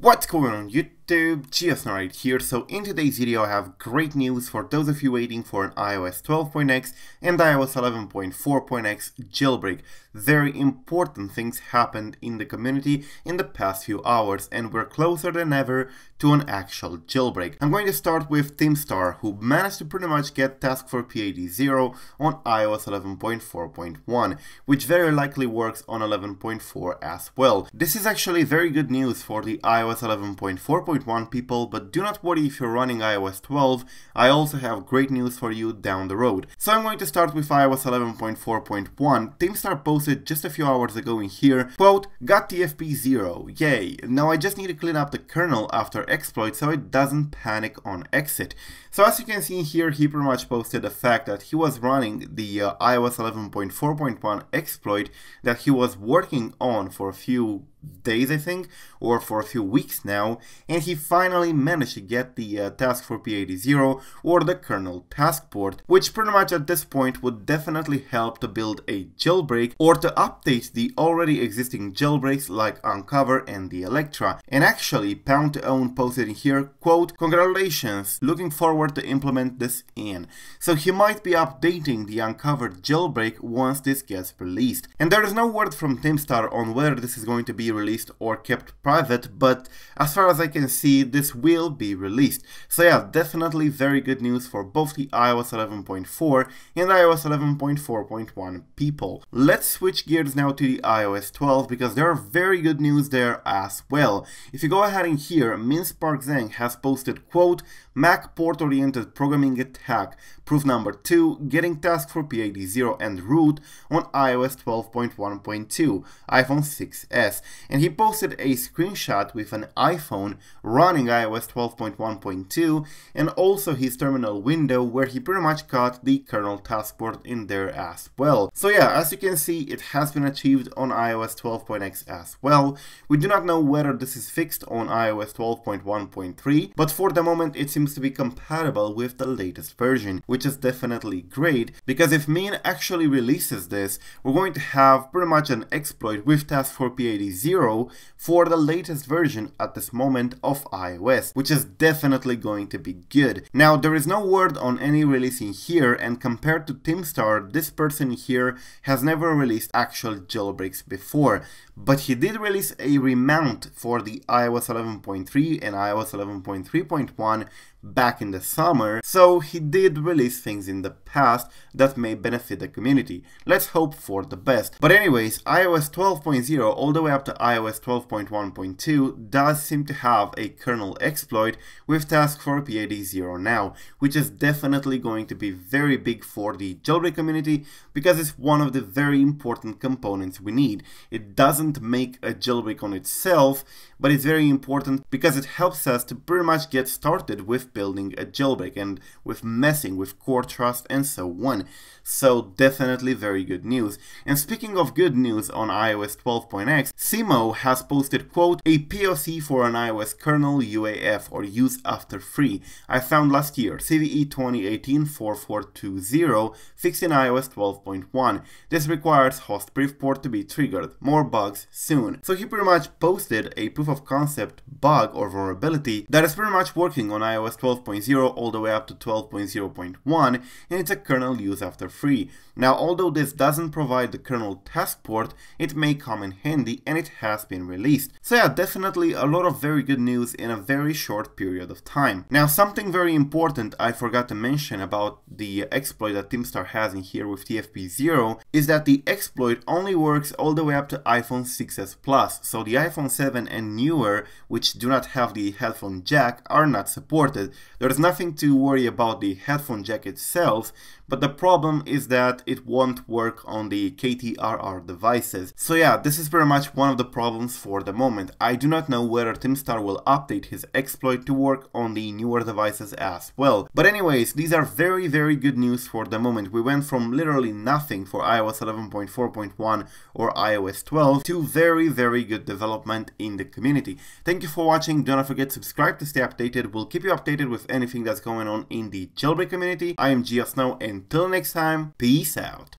What's going on YouTube? GeoSn0w right here. So in today's video I have great news for those of you waiting for an iOS 12.x and iOS 11.4.x jailbreak. Very important things happened in the community in the past few hours and we're closer than ever to an actual jailbreak. I'm going to start with tihmstar who managed to pretty much get Task for PID0 on iOS 11.4.1 which very likely works on 11.4 as well. This is actually very good news for the iOS iOS 11.4.1 people, but do not worry if you're running iOS 12, I also have great news for you down the road. So I'm going to start with iOS 11.4.1. tihmstar posted just a few hours ago in here, quote, got TFP 0, yay. Now I just need to clean up the kernel after exploit so it doesn't panic on exit. So as you can see here, he pretty much posted the fact that he was running the uh, iOS 11.4.1 exploit that he was working on for a few days, I think, or for a few weeks now, and he finally managed to get the uh, task for PID0 or the kernel task port, which pretty much at this point would definitely help to build a jailbreak or to update the already existing jailbreaks like Unc0ver and the Electra. And actually, Pwn20wnd posted in here, quote, congratulations, looking forward to implement this in. So he might be updating the Uncovered jailbreak once this gets released. And there is no word from tihmstar on whether this is going to be released or kept private, but as far as I can see, this will be released. So yeah, definitely very good news for both the iOS 11.4 and iOS 11.4.1 people. Let's switch gears now to the iOS 12 because there are very good news there as well. If you go ahead in here, Minspark Zheng has posted, quote, Mach port-oriented programming attack, proof number 2, getting task for PID0 and root on iOS 12.1.2, iPhone 6s and he posted a screenshot with an iPhone running iOS 12.1.2 and also his terminal window where he pretty much got the kernel task port in there as well. So yeah, as you can see, it has been achieved on iOS 12.x as well. We do not know whether this is fixed on iOS 12.1.3, but for the moment it seems to be compatible with the latest version, which is definitely great, because if Min actually releases this, we're going to have pretty much an exploit with task for PID0 0 for the latest version at this moment of iOS, which is definitely going to be good. Now, there is no word on any release in here, and compared to tihmstar, this person here has never released actual jailbreaks before, but he did release a remount for the iOS 11.3 and iOS 11.3.1 back in the summer, so he did release things in the past that may benefit the community. Let's hope for the best. But anyways, iOS 12.0 all the way up to iOS 12.1.2 does seem to have a kernel exploit with task for PID0 now, which is definitely going to be very big for the jailbreak community because it's one of the very important components we need. It doesn't make a jailbreak on itself, but it's very important because it helps us to pretty much get started with building a jailbreak and with messing with CoreTrust and so on. So definitely very good news. And speaking of good news on iOS 12.x, Has posted quote a POC for an iOS kernel UAF or use after free I found last year CVE 2018-4420 fixed in iOS 12.1. This requires host_priv port to be triggered. More bugs soon. So he pretty much posted a proof of concept bug or vulnerability that is pretty much working on iOS 12.0 all the way up to 12.0.1 and it's a kernel use after free. Now although this doesn't provide the kernel task port, it may come in handy and it has been released. So yeah, definitely a lot of very good news in a very short period of time. Now something very important I forgot to mention about the exploit that tihmstar has in here with TFP0 is that the exploit only works all the way up to iPhone 6s Plus, so the iPhone 7 and newer, which do not have the headphone jack, are not supported. There is nothing to worry about the headphone jack itself, but the problem is that it won't work on the KTRR devices. So yeah, this is pretty much one of the problems for the moment. I do not know whether tihmstar will update his exploit to work on the newer devices as well. But anyways, these are very very good news for the moment. We went from literally nothing for iOS 11.4.1 or iOS 12 to very very good development in the community. Thank you for watching, do not forget to subscribe to stay updated, we'll keep you updated with anything that's going on in the jailbreak community. I am GeoSn0w and until next time, peace out.